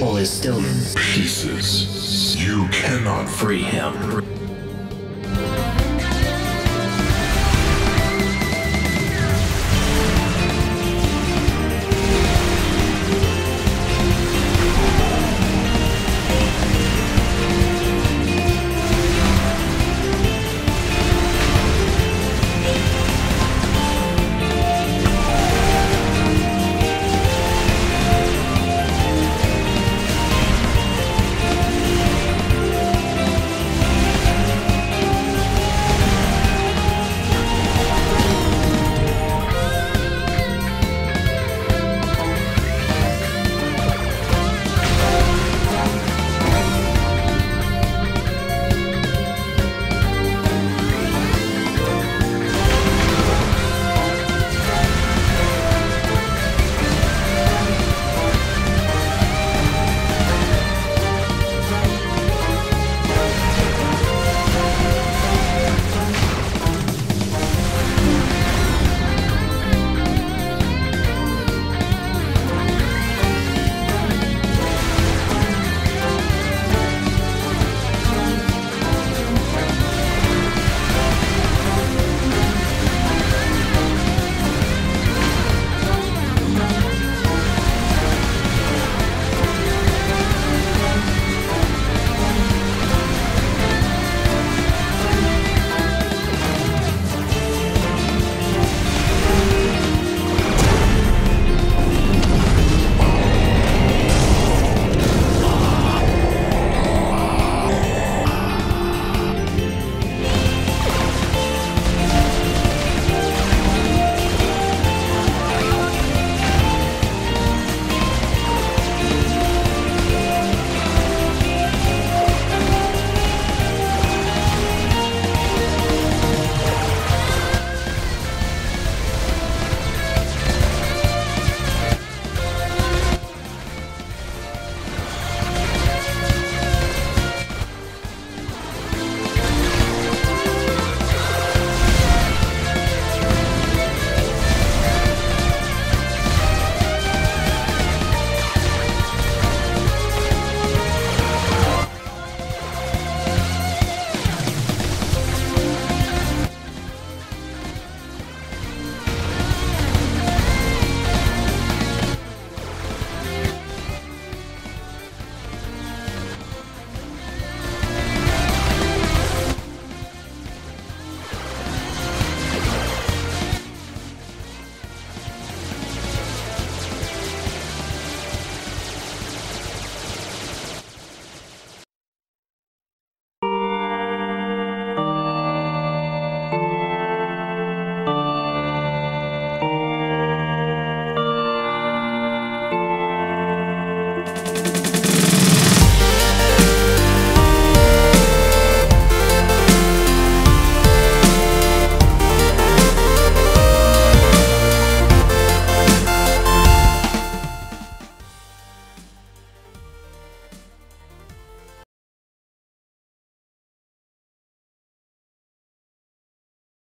soul is still in pieces. You cannot free him.